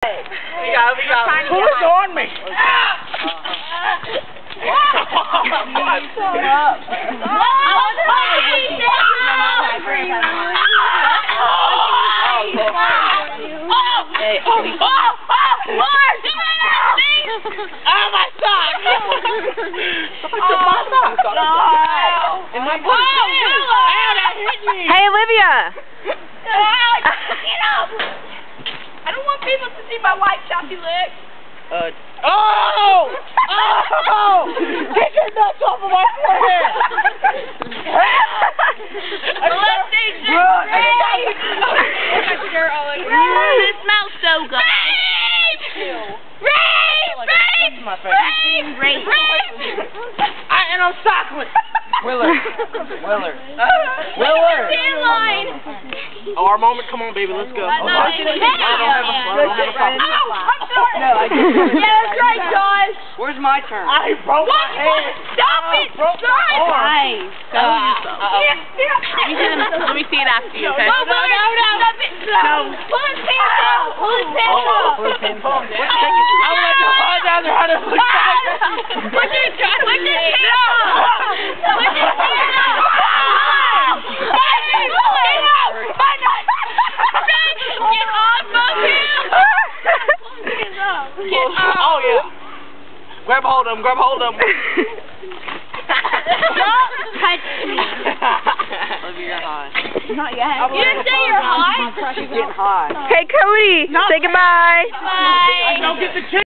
We got, we got. Who is on me? Oh my sock! In my book. Ow, that hit me! Hey, Olivia. I don't want people to see my white legs. Uh, oh! Oh! Get your nuts off of my forehead! Molestation! Run! It smells so good. Rape! Rape! Rape! Rape! I, and I'm sockless. Willard. Willard. Willard. Dandelion! Oh, our moment. Come on, baby. Let's go. I don't have a, I don't have a problem. Ow! I'm sorry! No, I didn't. Yeah, that's right, Josh! Where's my turn? I broke my hand. Stop it! broke my Stop! arm. Nice. Go Uh-oh. Let me see, them, let me see it after you, okay? No, no, no, no. Stop it. No. Pull his pants oh. up. Pull his pants Oh, up. pull his pants up. Oh, I would like to find out how to look Put your, put your hands up. Put your hands up. Find it. Pull it out. Find it. Get off of him. Get off. Oh, yeah. Grab hold of him. Grab hold of him. Don't touch me. Olivia, you're high. Not yet. You didn't say you're hot. She's getting high. Hey, Cody. Say goodbye. Bye. Don't get the chicken.